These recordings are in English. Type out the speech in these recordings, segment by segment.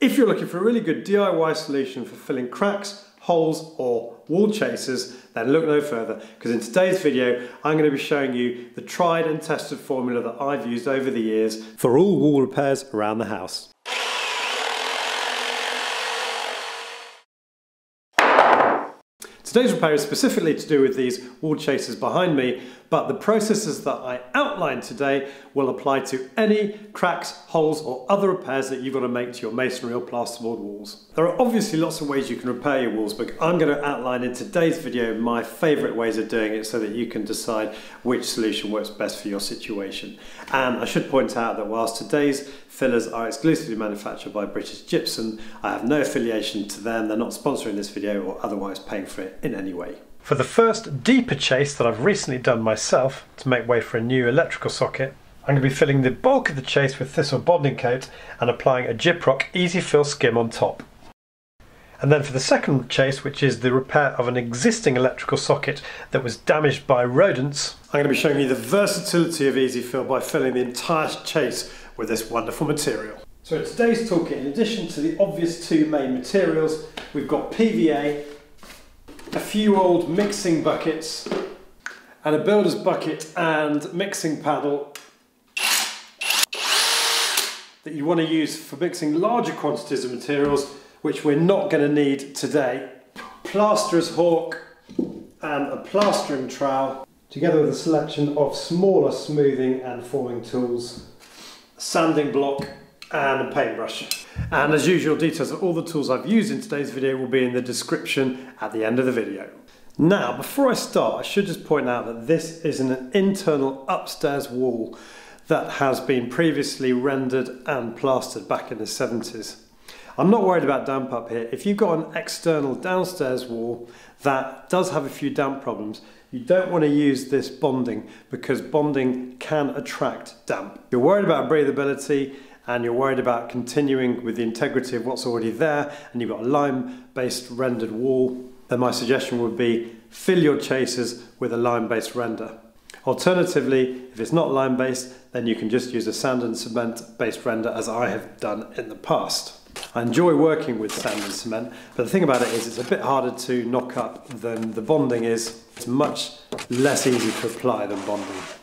If you're looking for a really good DIY solution for filling cracks, holes or wall chasers, then look no further because in today's video I'm going to be showing you the tried and tested formula that I've used over the years for all wall repairs around the house. Today's repair is specifically to do with these wall chasers behind me, but the processes that I outline today will apply to any cracks, holes or other repairs that you've got to make to your masonry or plasterboard walls. There are obviously lots of ways you can repair your walls, but I'm going to outline in today's video my favourite ways of doing it so that you can decide which solution works best for your situation. And I should point out that whilst today's fillers are exclusively manufactured by British Gypsum. I have no affiliation to them, they're not sponsoring this video or otherwise paying for it in any way. For the first deeper chase that I've recently done myself to make way for a new electrical socket, I'm going to be filling the bulk of the chase with thistle bonding coat and applying a Gyproc EasiFill skim on top. And then for the second chase, which is the repair of an existing electrical socket that was damaged by rodents, I'm going to be showing you the versatility of Easy Fill by filling the entire chase with this wonderful material. So in today's toolkit, in addition to the obvious two main materials, we've got PVA, a few old mixing buckets, and a builder's bucket and mixing paddle that you want to use for mixing larger quantities of materials, which we're not going to need today. Plasterer's hawk and a plastering trowel, together with a selection of smaller smoothing and forming tools sanding block and a paintbrush. And as usual, details of all the tools I've used in today's video will be in the description at the end of the video. Now, before I start, I should just point out that this is an internal upstairs wall that has been previously rendered and plastered back in the 70s. I'm not worried about damp up here. If you've got an external downstairs wall that does have a few damp problems, you don't want to use this bonding because bonding can attract damp. If You're worried about breathability and you're worried about continuing with the integrity of what's already there and you've got a lime-based rendered wall, then my suggestion would be fill your chasers with a lime-based render. Alternatively, if it's not lime-based, then you can just use a sand and cement-based render as I have done in the past. I enjoy working with sand and cement, but the thing about it is it's a bit harder to knock up than the bonding is. It's much less easy to apply than bonding.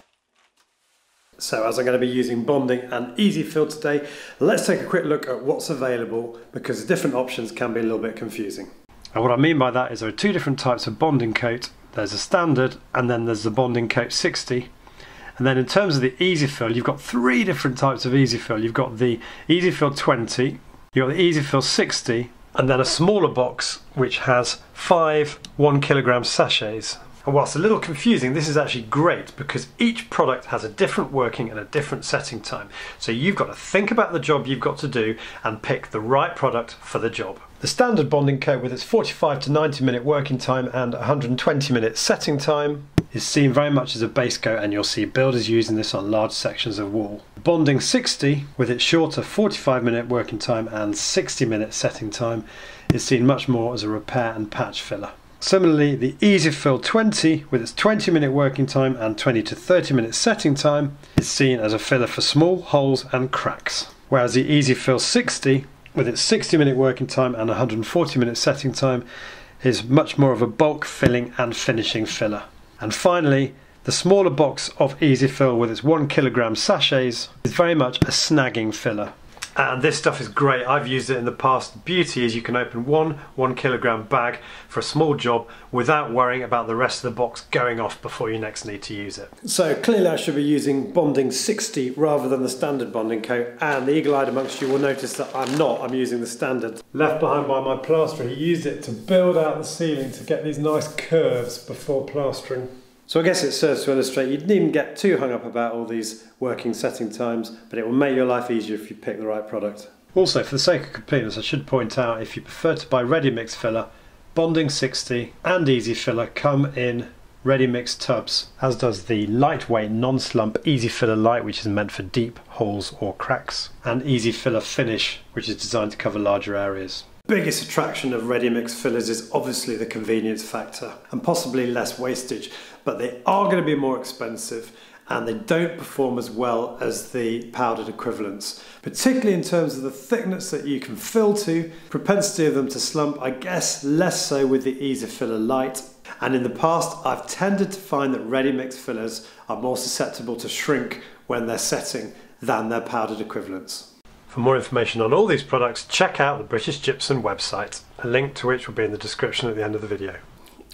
So as I'm going to be using bonding and EasiFill today, let's take a quick look at what's available because different options can be a little bit confusing. And what I mean by that is there are two different types of bonding coat. There's a standard and then there's the bonding coat 60 and then in terms of the EasiFill, you've got three different types of EasiFill. You've got the EasiFill 20, You've got the EasiFill 60 and then a smaller box which has five one kilogram sachets. And whilst a little confusing, this is actually great because each product has a different working and a different setting time. So you've got to think about the job you've got to do and pick the right product for the job. The standard bonding coat with its 45 to 90 minute working time and 120 minute setting time is seen very much as a base coat and you'll see builders using this on large sections of wall. Bonding 60 with its shorter 45 minute working time and 60 minute setting time is seen much more as a repair and patch filler. Similarly, the EasiFill 20 with its 20 minute working time and 20 to 30 minute setting time is seen as a filler for small holes and cracks. Whereas the EasiFill 60 with its 60 minute working time and 140 minute setting time is much more of a bulk filling and finishing filler. And finally, the smaller box of EasiFill with its one kilogram sachets is very much a snagging filler. And this stuff is great. I've used it in the past. The beauty is you can open one one kilogram bag for a small job without worrying about the rest of the box going off before you next need to use it. So clearly I should be using bonding 60 rather than the standard bonding coat. And the eagle-eyed amongst you will notice that I'm not. I'm using the standard. Left behind by my plaster he used it to build out the ceiling to get these nice curves before plastering. So I guess it serves to illustrate you needn't get too hung up about all these working setting times, but it will make your life easier if you pick the right product. Also, for the sake of completeness, I should point out if you prefer to buy ready mix filler, Bonding 60 and Easy Filler come in ready mix tubs, as does the lightweight non-slump Easy Filler Light, which is meant for deep holes or cracks, and Easy Filler Finish, which is designed to cover larger areas biggest attraction of ready mix fillers is obviously the convenience factor and possibly less wastage, but they are going to be more expensive and they don't perform as well as the powdered equivalents, particularly in terms of the thickness that you can fill to, propensity of them to slump, I guess less so with the Easy Filler Light. And in the past, I've tended to find that ready mix fillers are more susceptible to shrink when they're setting than their powdered equivalents. For more information on all these products, check out the British Gypsum website, a link to which will be in the description at the end of the video.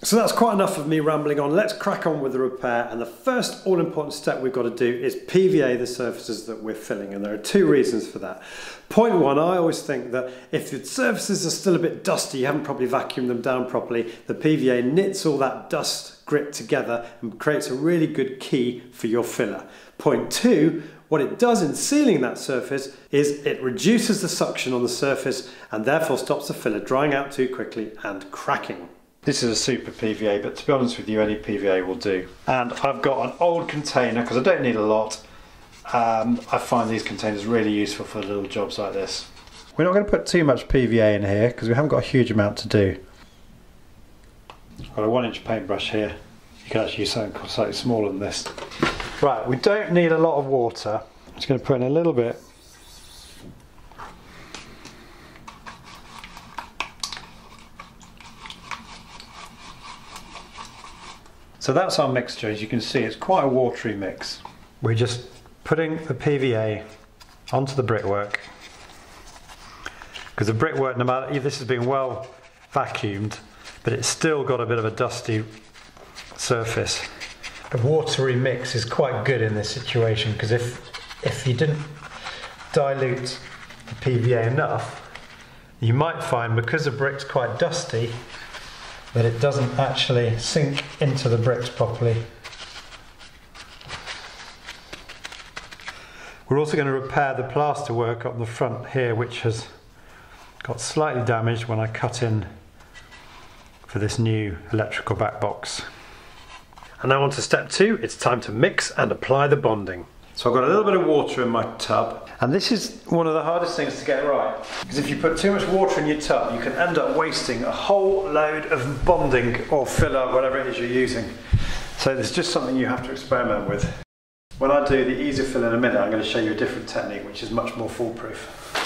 So that's quite enough of me rambling on. Let's crack on with the repair. And the first all important step we've got to do is PVA the surfaces that we're filling. And there are two reasons for that. Point one, I always think that if the surfaces are still a bit dusty, you haven't probably vacuumed them down properly, the PVA knits all that dust grit together and creates a really good key for your filler. Point two, what it does in sealing that surface is it reduces the suction on the surface and therefore stops the filler drying out too quickly and cracking. This is a super PVA, but to be honest with you, any PVA will do. And I've got an old container, because I don't need a lot. Um, I find these containers really useful for little jobs like this. We're not going to put too much PVA in here, because we haven't got a huge amount to do. I've got a one inch paintbrush here. You can actually use something slightly smaller than this. Right, we don't need a lot of water. I'm just going to put in a little bit So that's our mixture. As you can see, it's quite a watery mix. We're just putting the PVA onto the brickwork because the brickwork, no matter if this has been well vacuumed, but it's still got a bit of a dusty surface. A watery mix is quite good in this situation because if if you didn't dilute the PVA enough, you might find because the brick's quite dusty, that it doesn't actually sink into the bricks properly. We're also going to repair the plaster work up the front here which has got slightly damaged when I cut in for this new electrical back box. And now on to step two, it's time to mix and apply the bonding. So I've got a little bit of water in my tub, and this is one of the hardest things to get right. Because if you put too much water in your tub, you can end up wasting a whole load of bonding or filler, whatever it is you're using. So there's just something you have to experiment with. When I do the EasiFill in a minute, I'm going to show you a different technique which is much more foolproof.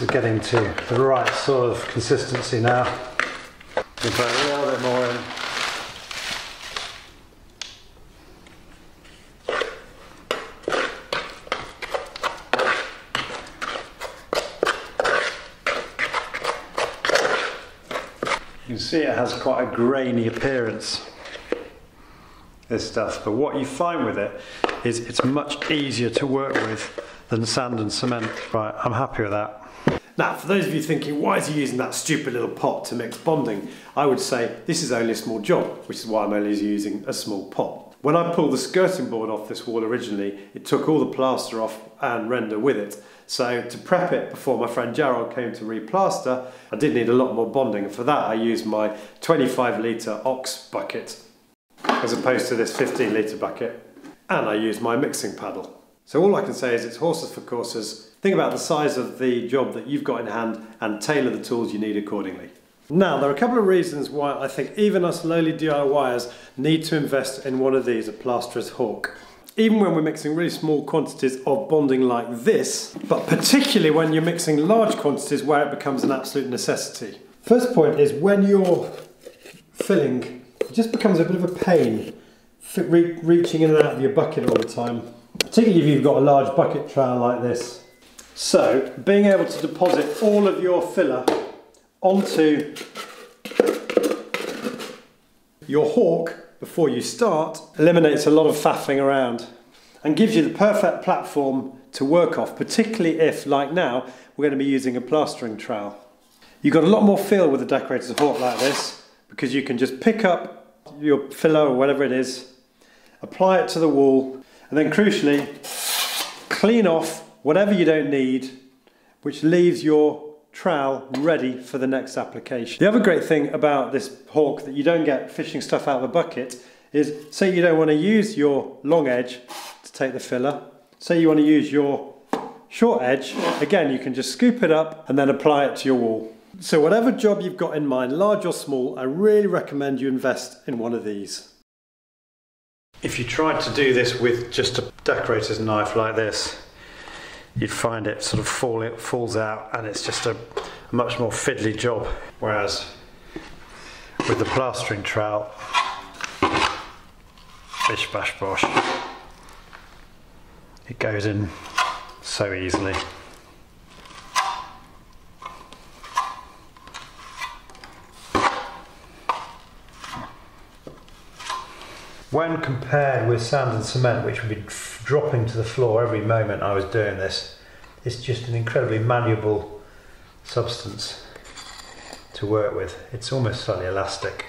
This is getting to the right sort of consistency now. You put a little bit more in. You can see it has quite a grainy appearance, this stuff, but what you find with it is it's much easier to work with than sand and cement. Right, I'm happy with that. Now, for those of you thinking, why is he using that stupid little pot to mix bonding? I would say this is only a small job, which is why I'm only using a small pot. When I pulled the skirting board off this wall originally, it took all the plaster off and render with it. So to prep it before my friend Gerald came to replaster, I did need a lot more bonding. For that, I used my 25 litre ox bucket as opposed to this 15 litre bucket. And I used my mixing paddle. So all I can say is it's horses for courses. Think about the size of the job that you've got in hand and tailor the tools you need accordingly. Now, there are a couple of reasons why I think even us lowly DIYers need to invest in one of these, a Plasterer's Hawk. Even when we're mixing really small quantities of bonding like this, but particularly when you're mixing large quantities where it becomes an absolute necessity. First point is when you're filling, it just becomes a bit of a pain reaching in and out of your bucket all the time particularly if you've got a large bucket trowel like this. So being able to deposit all of your filler onto your hawk before you start eliminates a lot of faffing around and gives you the perfect platform to work off, particularly if, like now, we're going to be using a plastering trowel. You've got a lot more feel with a decorator's hawk like this because you can just pick up your filler or whatever it is, apply it to the wall, and then crucially, clean off whatever you don't need, which leaves your trowel ready for the next application. The other great thing about this hawk that you don't get fishing stuff out of a bucket is say you don't want to use your long edge to take the filler, say you want to use your short edge, again you can just scoop it up and then apply it to your wall. So whatever job you've got in mind, large or small, I really recommend you invest in one of these. If you tried to do this with just a decorator's knife like this, you'd find it sort of fall, it falls out and it's just a, a much more fiddly job. Whereas with the plastering trowel, bish bash bosh, it goes in so easily. When compared with sand and cement, which would be dropping to the floor every moment I was doing this, it's just an incredibly malleable substance to work with. It's almost slightly elastic.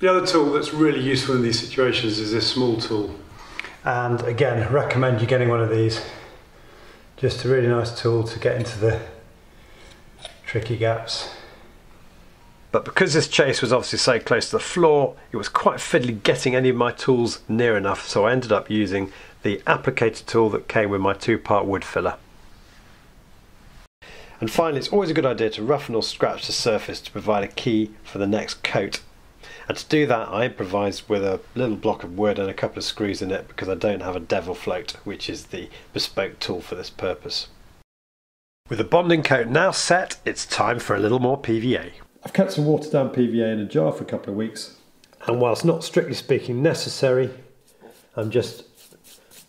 The other tool that's really useful in these situations is this small tool. And again, recommend you getting one of these. Just a really nice tool to get into the tricky gaps. But because this chase was obviously so close to the floor, it was quite fiddly getting any of my tools near enough, so I ended up using the applicator tool that came with my two-part wood filler. And finally, it's always a good idea to roughen or scratch the surface to provide a key for the next coat. And to do that, I improvised with a little block of wood and a couple of screws in it because I don't have a devil float, which is the bespoke tool for this purpose. With the bonding coat now set, it's time for a little more PVA. I've kept some watered down PVA in a jar for a couple of weeks, and whilst not strictly speaking necessary, I'm just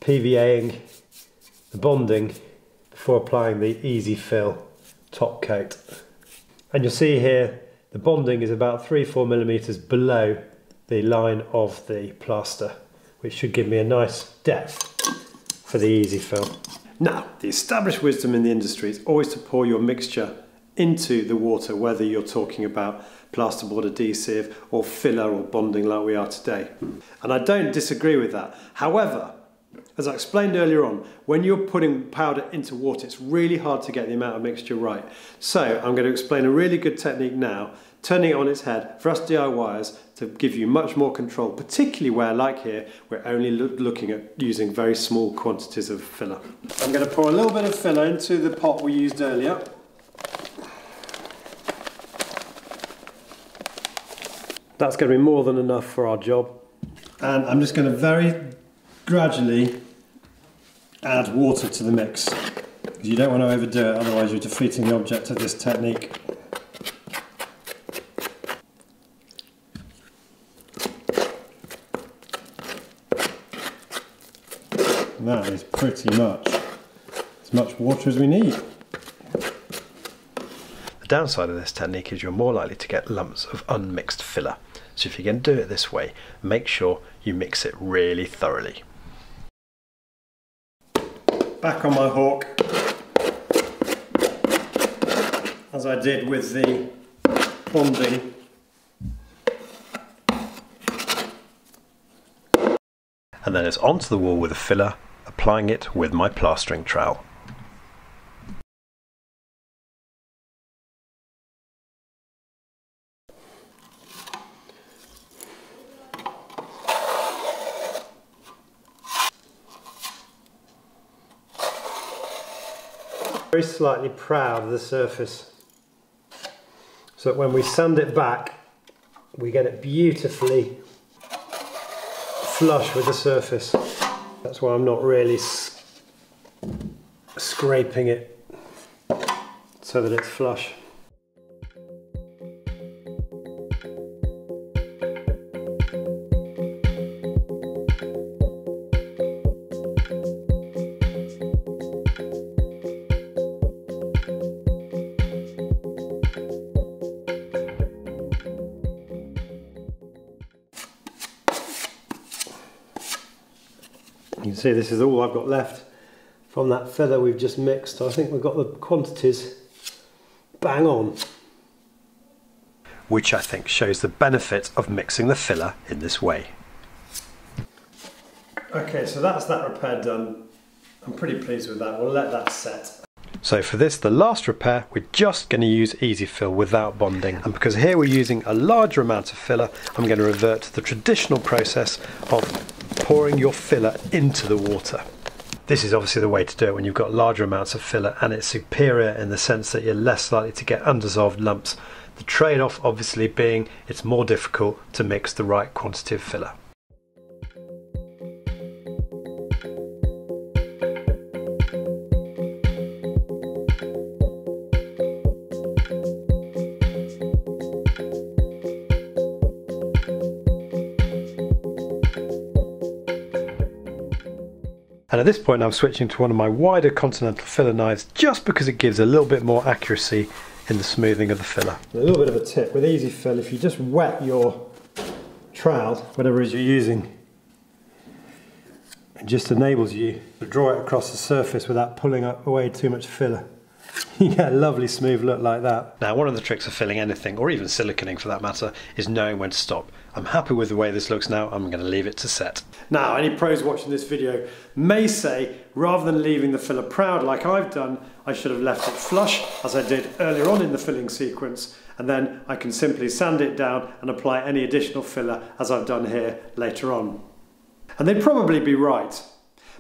PVAing the bonding before applying the EasiFill top coat. And you'll see here the bonding is about 3-4 millimeters below the line of the plaster, which should give me a nice depth for the EasiFill. Now, the established wisdom in the industry is always to pour your mixture into the water, whether you're talking about plasterboard adhesive or filler or bonding like we are today. And I don't disagree with that. However, as I explained earlier on, when you're putting powder into water, it's really hard to get the amount of mixture right. So I'm going to explain a really good technique now, turning it on its head for us DIYers to give you much more control, particularly where, like here, we're only lo looking at using very small quantities of filler. I'm going to pour a little bit of filler into the pot we used earlier. That's going to be more than enough for our job. And I'm just going to very gradually add water to the mix. Because you don't want to overdo it, otherwise you're defeating the object of this technique. And that is pretty much as much water as we need. The downside of this technique is you're more likely to get lumps of unmixed filler. So if you're going to do it this way, make sure you mix it really thoroughly. Back on my hawk, as I did with the bonding. And then it's onto the wall with a filler, applying it with my plastering trowel. Very slightly proud of the surface. So that when we sand it back we get it beautifully flush with the surface. That's why I'm not really scraping it so that it's flush You can see this is all I've got left from that feather we've just mixed. I think we've got the quantities bang on. Which I think shows the benefit of mixing the filler in this way. Okay, so that's that repair done. I'm pretty pleased with that. We'll let that set. So for this, the last repair, we're just going to use EasiFill without bonding. And because here we're using a larger amount of filler, I'm going to revert to the traditional process of pouring your filler into the water. This is obviously the way to do it when you've got larger amounts of filler and it's superior in the sense that you're less likely to get undissolved lumps. The trade-off obviously being it's more difficult to mix the right quantity of filler. And at this point I'm switching to one of my wider Continental filler knives just because it gives a little bit more accuracy in the smoothing of the filler. A little bit of a tip with EasiFill, if you just wet your trowel, whatever it is you're using, it just enables you to draw it across the surface without pulling away too much filler. You get a lovely smooth look like that. Now one of the tricks of filling anything, or even siliconing for that matter, is knowing when to stop. I'm happy with the way this looks now, I'm going to leave it to set. Now any pros watching this video may say, rather than leaving the filler proud like I've done, I should have left it flush as I did earlier on in the filling sequence and then I can simply sand it down and apply any additional filler as I've done here later on. And they'd probably be right,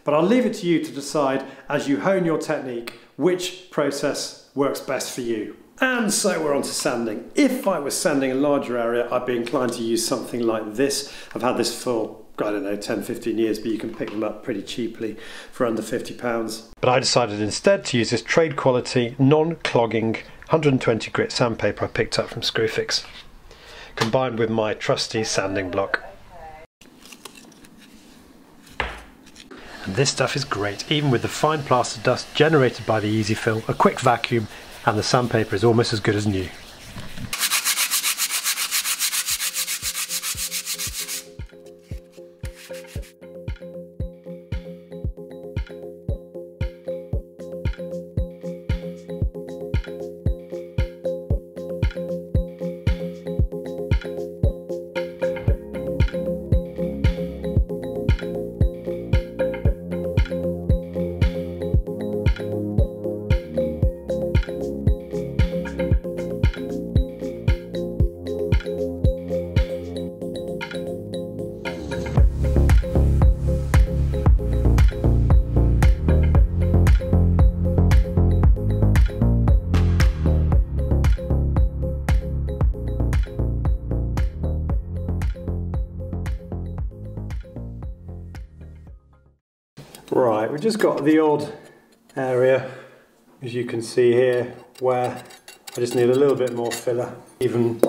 but I'll leave it to you to decide as you hone your technique which process works best for you. And so we're on to sanding. If I was sanding a larger area, I'd be inclined to use something like this. I've had this for, I don't know, 10, 15 years, but you can pick them up pretty cheaply for under 50 pounds. But I decided instead to use this trade quality, non-clogging 120 grit sandpaper I picked up from Screwfix, combined with my trusty sanding block. And this stuff is great, even with the fine plaster dust generated by the EasiFill, a quick vacuum, and the sandpaper is almost as good as new. Right, we've just got the odd area, as you can see here, where I just need a little bit more filler, even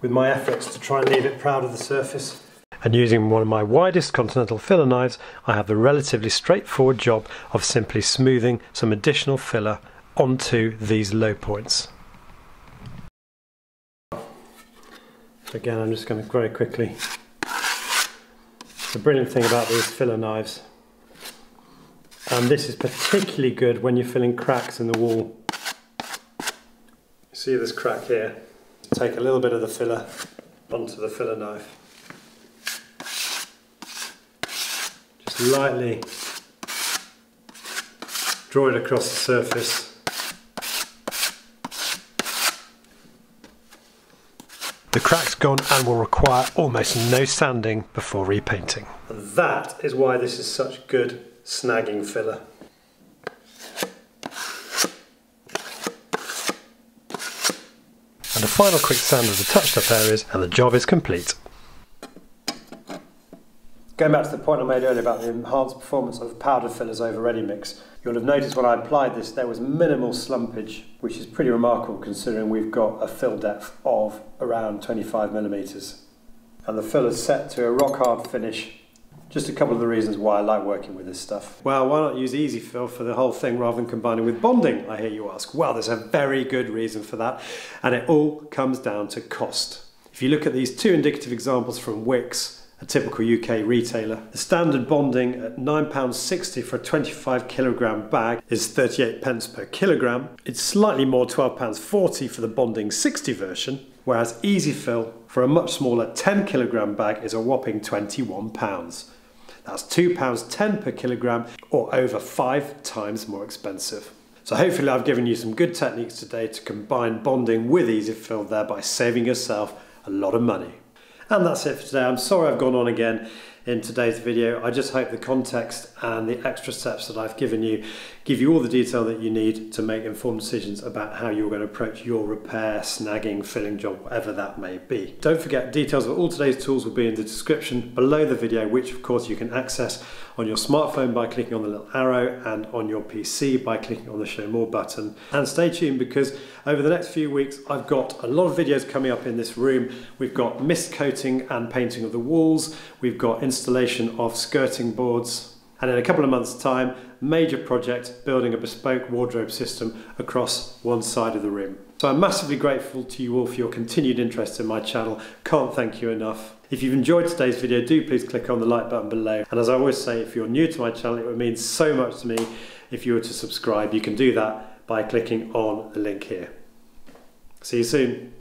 with my efforts to try and leave it proud of the surface. And using one of my widest continental filler knives, I have the relatively straightforward job of simply smoothing some additional filler onto these low points. Again, I'm just going to very quickly. The brilliant thing about these filler knives and this is particularly good when you're filling cracks in the wall. See this crack here? Take a little bit of the filler onto the filler knife. Just lightly draw it across the surface. The crack's gone and will require almost no sanding before repainting. And that is why this is such good snagging filler. And a final quick sand of the touched up areas and the job is complete. Going back to the point I made earlier about the enhanced performance of powder fillers over ready mix, you'll have noticed when I applied this there was minimal slumpage, which is pretty remarkable considering we've got a fill depth of around 25 millimeters. And the filler's set to a rock hard finish just a couple of the reasons why I like working with this stuff. Well, why not use EasiFill for the whole thing rather than combining with bonding, I hear you ask. Well, there's a very good reason for that, and it all comes down to cost. If you look at these two indicative examples from Wickes, a typical UK retailer. The standard bonding at £9.60 for a 25 kilogram bag is 38 pence per kilogram. It's slightly more £12.40 for the bonding 60 version, whereas EasiFill for a much smaller 10 kilogram bag is a whopping £21. That's £2.10 per kilogram or over five times more expensive. So hopefully I've given you some good techniques today to combine bonding with EasiFill, thereby saving yourself a lot of money. And that's it for today. I'm sorry I've gone on again in today's video. I just hope the context and the extra steps that I've given you give you all the detail that you need to make informed decisions about how you're going to approach your repair, snagging, filling job, whatever that may be. Don't forget, details of all today's tools will be in the description below the video, which of course you can access on your smartphone by clicking on the little arrow and on your PC by clicking on the show more button. And stay tuned because over the next few weeks I've got a lot of videos coming up in this room. We've got mist coating and painting of the walls, we've got installation of skirting boards, and in a couple of months' time, major project building a bespoke wardrobe system across one side of the room. So I'm massively grateful to you all for your continued interest in my channel. Can't thank you enough. If you've enjoyed today's video, do please click on the like button below. And as I always say, if you're new to my channel, it would mean so much to me if you were to subscribe. You can do that by clicking on the link here. See you soon.